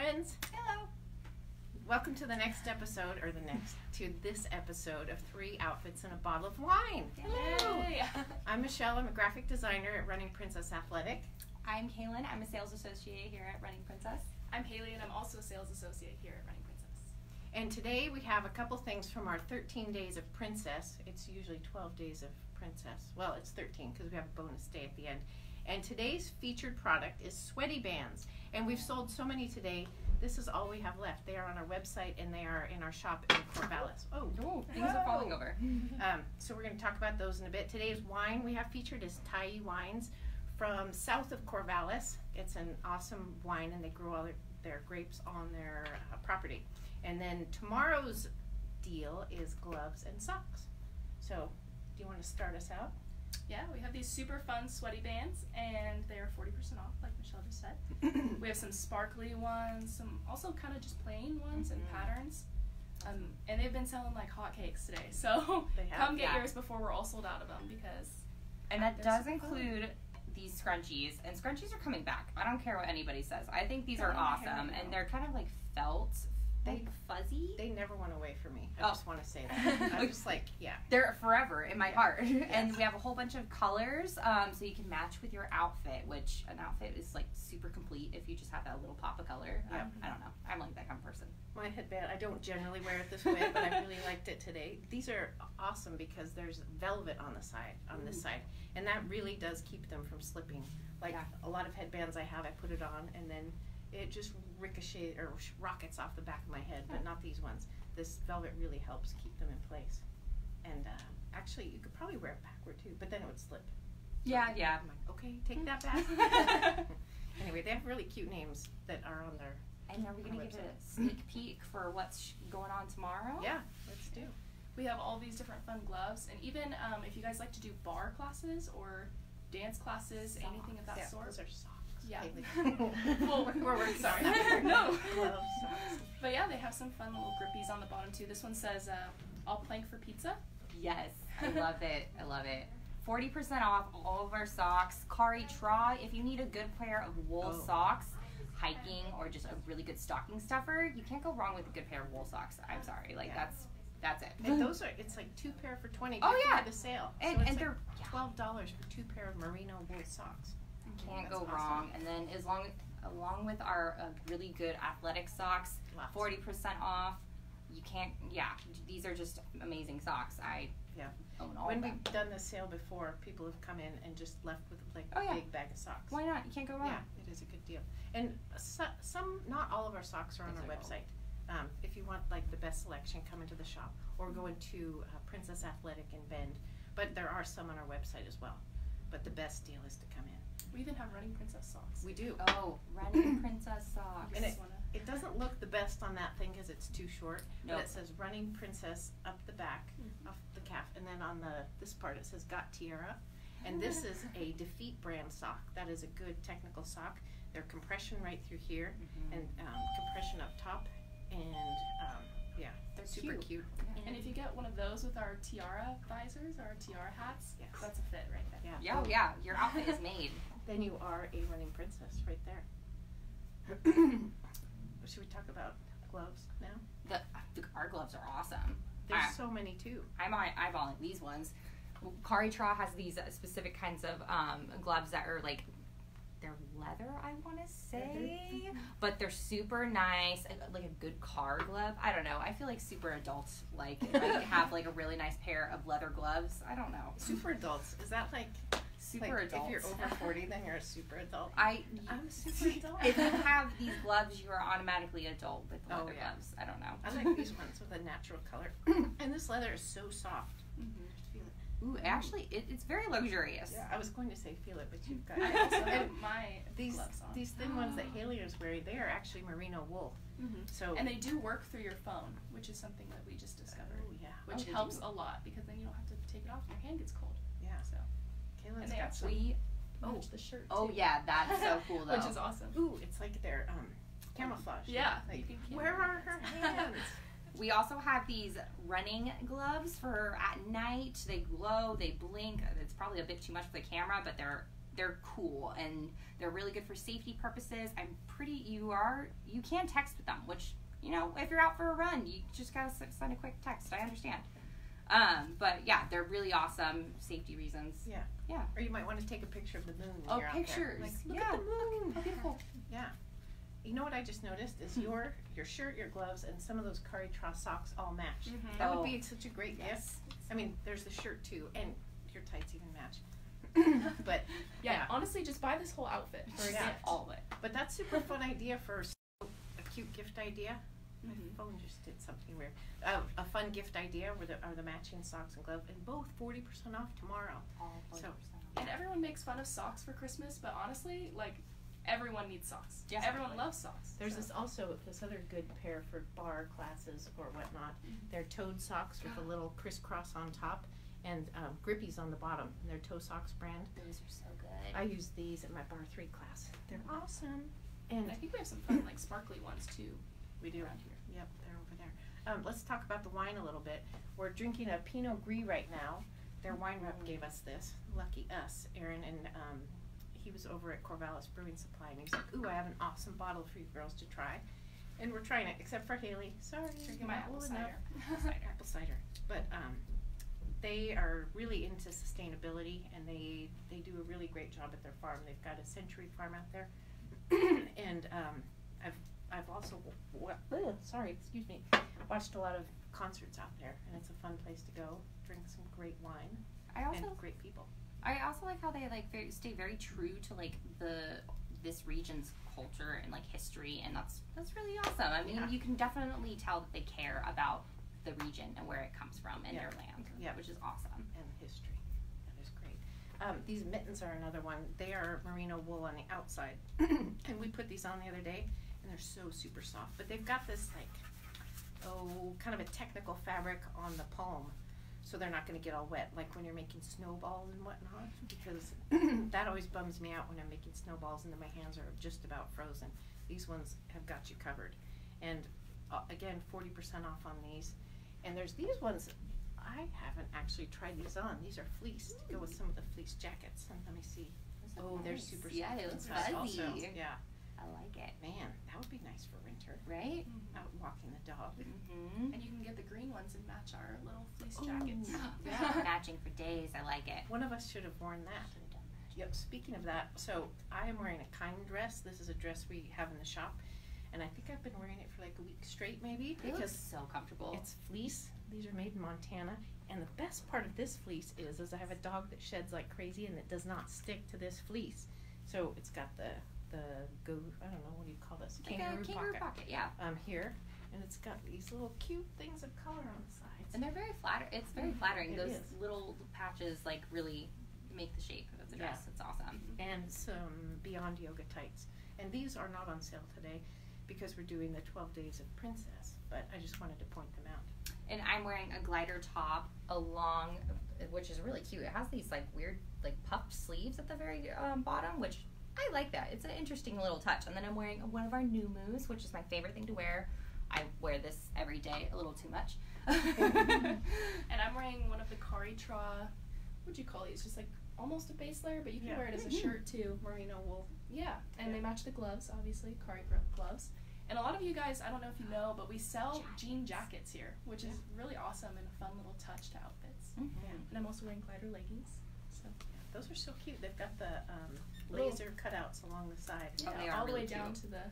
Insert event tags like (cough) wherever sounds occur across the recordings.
friends. Hello. Welcome to the next episode, or the next, to this episode of Three Outfits and a Bottle of Wine. Hello. (laughs) I'm Michelle. I'm a graphic designer at Running Princess Athletic. I'm Kaylin. I'm a sales associate here at Running Princess. I'm Haley, and I'm also a sales associate here at Running Princess. And today we have a couple things from our 13 days of Princess. It's usually 12 days of Princess. Well, it's 13 because we have a bonus day at the end. And today's featured product is sweaty bands. And we've sold so many today. This is all we have left. They are on our website and they are in our shop in Corvallis. Oh, Oh, things are falling over. (laughs) Um, so we're going to talk about those in a bit. Today's wine we have featured is Tyee Wines from south of Corvallis. It's an awesome wine, and they grow all their, their grapes on their uh, property. And then tomorrow's deal is gloves and socks. So, do you want to start us out? Yeah, we have these super fun sweaty bands, and they are 40% off, like Michelle just said. (clears throat) we have some sparkly ones, some also kind of just plain ones and Mhm. patterns. Um, and they've been selling like hotcakes today. (laughs) So come get yeah. yours before we're all sold out of them because And that does include these scrunchies, and scrunchies are coming back. I don't care what anybody says. I think these are awesome, and they're kind of like felt, They- fuzzy. They never went away from me. I Oh. just want to say (laughs) that. I'm just like, yeah. They're forever in my Yeah. heart. (laughs) and we have a whole bunch of colors, um, so you can match with your outfit. Which an outfit is like super complete if you just have that little pop of color. Yep. Um, I don't know. I'm like that kind of person. My headband, I don't generally wear it this way, but I (laughs) really liked it today. These are awesome because there's velvet on the side, on this Ooh. side, and that really does keep them from slipping. Like Yeah. a lot of headbands I have, I put it on and then it just ricochets or rockets off the back of my head, but not these ones. This velvet really helps keep them in place. And uh, actually, you could probably wear it backward too, but then it would slip. Yeah, yeah. I'm like, okay, take that back. (laughs) (laughs) anyway, they have really cute names that are on there. And are we gonna Our give a sneak peek for what's sh- going on tomorrow? Yeah, let's do. we have all these different fun gloves. And even um, if you guys like to do barre classes or dance classes, anything of that yeah, sort. Those are socks. Yeah. (laughs) Well, we're, we're working sorry. (laughs) (laughs) No. Gloves, socks. But yeah, they have some fun little grippies on the bottom too. This one says, uh, "I'll plank for pizza." Yes, I love it. I love it. Forty percent off all of our socks. Kari Traa, if you need a good pair of wool Oh. socks, hiking or just a really good stocking stuffer, you can't go wrong with a good pair of wool socks. I'm sorry, like Yeah. that's that's it. And those are, it's like two pair for 20 Oh, before yeah. the sale. and, so it's and like they're $12 for two pair of merino wool socks. Can't That's go awesome. wrong. And then as long along with our uh, really good athletic socks, forty percent off. You can't. Yeah, these are just amazing socks. I Yeah. own all When of them. we've done this sale before, people have come in and just left with like Oh, a yeah. big bag of socks. Why not? You can't go wrong. Yeah, it is a good deal. And so, some, not all of our socks are on our are website. Um, if you want like the best selection, come into the shop or go into uh, Princess Athletic in Bend. But there are some on our website as well. But the best deal is to come in. We even have running princess socks. We do. Oh, running (coughs) princess socks. And Just wanna- It doesn't look the best on that thing because it's too short. Nope. But it says running princess up the back, Mhm. off the calf, and then on the this part it says got tiara. And this is a DeFeet brand sock. That is a good technical sock. They're compression right through here Mhm. and um, compression up top, and um, yeah, they're super cute. And if you get one of those with our tiara visors or our tiara hats, Yes. that's a fit right there. Yeah. Yeah, oh, yeah, your outfit is made. (laughs) Then you are a running princess right there. (coughs) Should we talk about gloves now? The, the our gloves are awesome. There's Ah. so many too. I'm eye- eyeballing these ones. Kari Traa has these uh, specific kinds of um, gloves that are like they're leather, I want to say, but they're super nice, like a good car glove. I don't know. I feel like super adult. Like if I have like a really nice pair of leather gloves. I don't know. Super adults. Is that like Super like, adult. If you're over forty, then you're a super adult. I I'm a super (laughs) adult. if you have these gloves, you are automatically adult with Oh, leather yeah. gloves. I don't know. I like these ones with a natural color, (coughs) and this leather is so soft. Mm-hmm. Just. Ooh, actually, it, it's very luxurious. Yeah, I was going to say feel it, but you've got (laughs) I also have (laughs) my these gloves on. these thin ones that (gasps) Haley is wearing. They are actually merino wool. Mhm. So And they do work through your phone, which is something that we just discovered, Oh yeah, which Oh, helps you? a lot because then you don't have to take it off and your hand gets cold. Yeah, So Kayla's got some. We Oh. the shirt. oh yeah, that's so (laughs) cool though. which is awesome. Ooh, it's like they're um camouflage. Yeah, Like, you can where are her hands? We also have these running gloves for at night. They glow, they blink. It's probably a bit too much for the camera, but they're they're cool and they're really good for safety purposes. I'm pretty. You are. You can text with them, which you know, if you're out for a run, you just gotta send a quick text. I understand. Um, but yeah, they're really awesome. Safety reasons. Yeah, yeah. Or you might want to take a picture of the moon. When Oh, pictures. Like, look Yeah, at the moon. How beautiful. Yeah. You know what I just noticed is your your shirt, your gloves, and some of those Kari Traa socks all match. Mhm. That Oh. would be such a great gift. Yes. I mean, there's the shirt too, and your tights even match. (coughs) but Yeah, Yeah. honestly, just buy this whole outfit for a Yeah. gift. All of it. but that's super fun idea for a cute gift idea. My Mhm. phone just did something weird. Uh, a fun gift idea were the are the matching socks and gloves, and both forty percent off tomorrow. All So, 40%. And everyone makes fun of socks for Christmas, but honestly, like everyone needs socks. Yeah. Everyone loves socks. There's so. this also this other good pair for barre classes or whatnot. Mhm. They're toed socks with a little crisscross on top and um, grippies on the bottom. They're ToeSox brand. Those are so good. I use these at my bar three class. They're awesome. And And I think we have some fun, like sparkly ones too we do. around here. Yep, they're over there. Um, let's talk about the wine a little bit. We're drinking a Pinot Gris right now. Their wine rep gave us this. Lucky us, Aaron, and um, he was over at Corvallis Brewing Supply, and he was like, "Ooh, I have an awesome bottle for you girls to try." And we're trying it, except for Haley. Sorry, Drinking my apple old enough. (laughs) cider. apple cider. But um, they are really into sustainability, and they they do a really great job at their farm. They've got a Century Farm out there, (coughs) and um, I've I've also w- w- ugh, sorry, excuse me, watched a lot of concerts out there, and it's a fun place to go. Drink some great wine I also and great people. I also like how they like very, stay very true to like the this region's culture and like history, and that's that's really awesome. I mean, Yeah. you can definitely tell that they care about the region and where it comes from and Yeah. their land, Yeah. which is awesome. and history. That is great. Um, these mittens are another one. They are merino wool on the outside, (clears throat) and we put these on the other day, and they're so super soft. But they've got this like, oh, kind of a technical fabric on the palm, so they're not going to get all wet, like when you're making snowballs and whatnot. Because (clears throat) that always bums me out when I'm making snowballs and then my hands are just about frozen. These ones have got you covered, and uh, again, forty percent off on these. And there's these ones I haven't actually tried these on. These are fleece to go with some of the fleece jackets. And let me see. Oh, they're Nice. super Yeah, soft it looks fuzzy. Also. Yeah, I like it. man, that would be nice for winter. Right? Out walking the dog. Mm-hmm. And you can get the green ones and match our little fleece Ooh. jackets. Yeah. (laughs) Matching for days. I like it. One of us should have worn that. Yep. Speaking of that, so I am wearing a kind dress. This is a dress we have in the shop, and I think I've been wearing it for like a week straight, maybe It looks because so comfortable. it's fleece. These are made in Montana, and the best part of this fleece is, is I have a dog that sheds like crazy, and it does not stick to this fleece. So it's got the the go. I don't know what do you call this? like a kangaroo pocket. Yeah. Um, here, and it's got these little cute things of color on the sides. And they're very flatter. It's very flattering. It Those is. little patches like really make the shape of the Yeah. dress. It's awesome. and some Beyond Yoga tights. And these are not on sale today because we're doing the 12 Days of Princess, but I just wanted to point them out. And I'm wearing a Glyder top along, which is really cute. It has these like weird like puffed sleeves at the very um, bottom, which I like that. It's an interesting little touch. And then I'm wearing one of our new moves, which is my favorite thing to wear. I wear this every day, a little too much. (laughs) And I'm wearing one of the Kari Traa, what'd you call these? Just like almost a base layer, but you can Yeah. wear it as a Mhm. shirt too. Merino wool. Yeah, and they match the gloves, obviously, gro- gloves. And a lot of you guys, I don't know if you know, but we sell jean jackets here, which is really awesome and a fun little touch to outfits. Mhm. And I'm also wearing Glyder leggings. So Those are so cute. They've got the um, Little- laser cutouts along the side. Oh, yeah, they are all the really way down cute. to the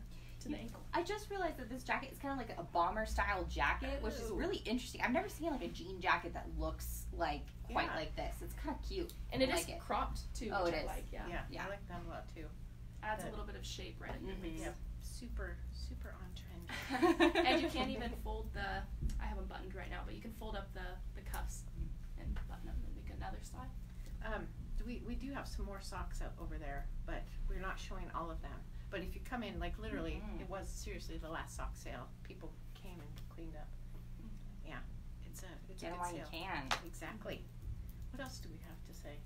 to the ankle. I just realized that this jacket is kind of like a bomber style jacket, which is really interesting. I've never seen like a jean jacket that looks like quite Yeah. like this. It's kind of cute. And it I is it. cropped too, Oh, which it I is. like. Yeah. Yeah, Yeah. I like that a lot too. adds a little bit of shape right at your Mhm. waist. Yep, super, super on trend. (laughs) and you can't even fold the. I have them buttoned right now, but you can fold up the the cuffs and button them and make another style. Um, do we, we do have some more socks out over there, but we're not showing all of them. But if you come in, like literally, Mhm. it was seriously the last sock sale. People came and cleaned up. Yeah, it's a it's Get a good while you sale. can. Exactly. What else do we have to say?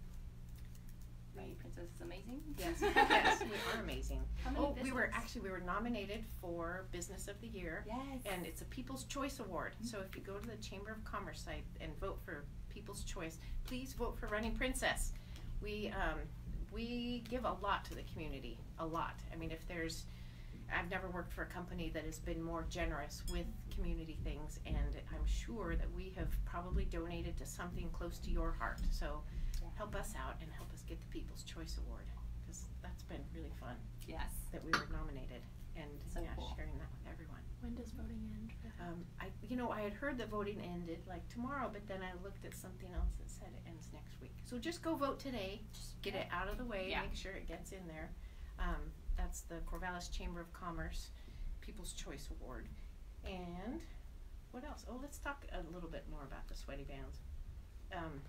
Right, Princess is amazing. Yes, (laughs) yes, we are amazing. Oh, we were actually we were nominated for Business of the Year, Yes. and it's a People's Choice Award. So if you go to the Chamber of Commerce site and vote for People's Choice, please vote for Running Princess. We um, we give a lot to the community, a lot. I mean, if there's, I've never worked for a company that has been more generous with community things, and I'm sure that we have probably donated to something close to your heart. So help us out and help us get the People's Choice Award, because that's been really fun Yes. that we were nominated, and So yeah, cool. sharing that with everyone. When does voting end? for? Um, I, you know, I had heard that voting ended like tomorrow, but then I looked at something else that said it ends next week. So just go vote today, Just get it out of the way, Yeah. make sure it gets in there. Um, that's the Corvallis Chamber of Commerce People's Choice Award. And what else? Oh, let's talk a little bit more about the sweaty bands. Um,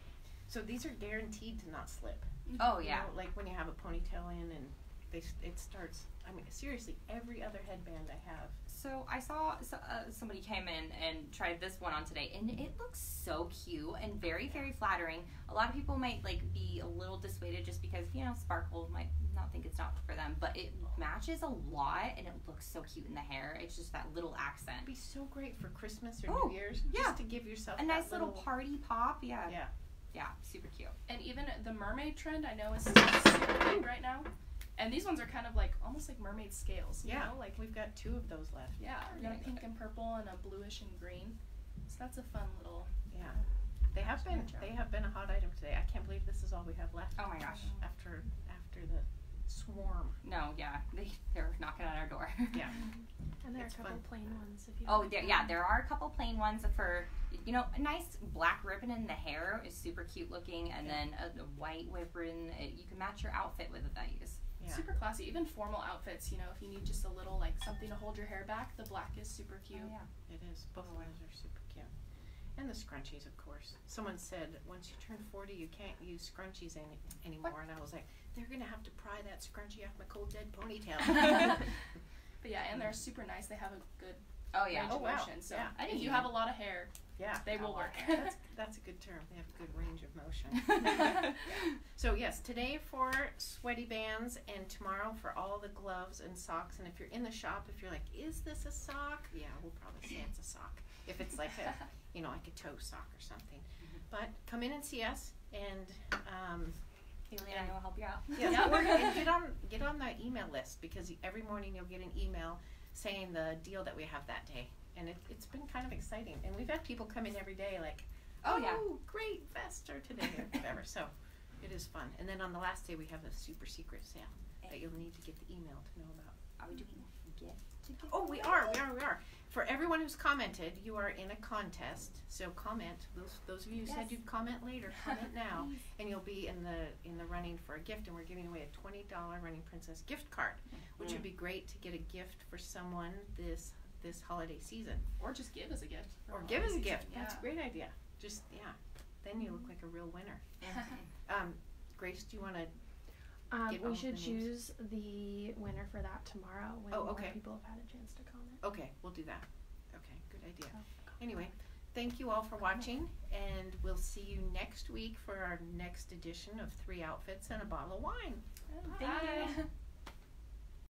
so these are guaranteed to not slip. Oh You yeah. know, like when you have a ponytail in and they, it starts. I mean, seriously, every other headband I have So I saw so, uh, somebody came in and tried this one on today, and it looks so cute and very, very flattering. A lot of people might like be a little dissuaded just because you know sparkle might not think it's not for them, but it matches a lot and it looks so cute in the hair. It's just that little accent, It'd be so great for Christmas or Oh, New Year's, yeah. just to give yourself a that nice little party pop. Yeah, Yeah. yeah, super cute. And even the mermaid trend, I know is (laughs) super big right now. And these ones are kind of like almost like mermaid scales. You Yeah. know? Like We've got two of those left. yeah, we got a pink and purple and a bluish and green. So that's a fun little. Yeah. They have been Switch they have been a hot item today. I can't believe this is all we have left Oh my gosh. after after the swarm. No, yeah, they they're knocking on our door. Yeah. (laughs) and there are a couple fun. plain ones if you. Oh, there, yeah, there are a couple plain ones for, you know, a nice black ribbon in the hair is super cute looking, and then a, a white ribbon. It, you can match your outfit with these. Yeah. Super classy. Even formal outfits, you know, if you need just a little like something to hold your hair back, the black is super cute. Oh, yeah. It is. Both of those are super cute. And the scrunchies, of course. Someone said once you turn 40, you can't use scrunchies any, anymore. And I was like, they're going to have to pry that scrunchie off my cold, dead ponytail. (laughs) But yeah, and they're super nice. They have a good Oh yeah. range Oh, of wow. motion. So Yeah. I if you have a lot of hair, yeah. they will work. That's, (laughs) that's a good term. They have a good range of motion. (laughs) So yes, today for sweaty bands and tomorrow for all the gloves and socks. And if you're in the shop, if you're like, is this a sock? Yeah, we'll probably say it's a sock. If it's like a, (laughs) you know, like a toe sock or something. But come in and see us and, um, and I will help you out. yes, Yeah. get on get on the email list because every morning you'll get an email saying the deal that we have that day. And it, it's been kind of exciting. And we've had people come in every day like, Oh, yeah. Oh, great vest or today or whatever. So it is fun. And then on the last day we have a super secret sale that you'll need to get the email to know about. Are we doing gift to? Oh, we are, we are, we are. For everyone who's commented, you are in a contest. So comment. Those those of you who said you'd comment later, (laughs) comment now, and you'll be in the in the running for a gift. And we're giving away a twenty dollar Running Princess gift card, which would mm. be great to get a gift for someone this this holiday season. or just give as a gift. Or give as a season. gift. Yeah. That's a great idea. Just yeah, then you look like a real winner. (laughs) Um, Grace, do you want to? Um, we should the names. choose the winner for that tomorrow when Oh, more okay. people have had a chance to comment. Okay, we'll do that. Okay, good idea. Anyway, thank you all for watching, and we'll see you next week for our next edition of Three Outfits and a Bottle of Wine. Bye. Thank you. (laughs)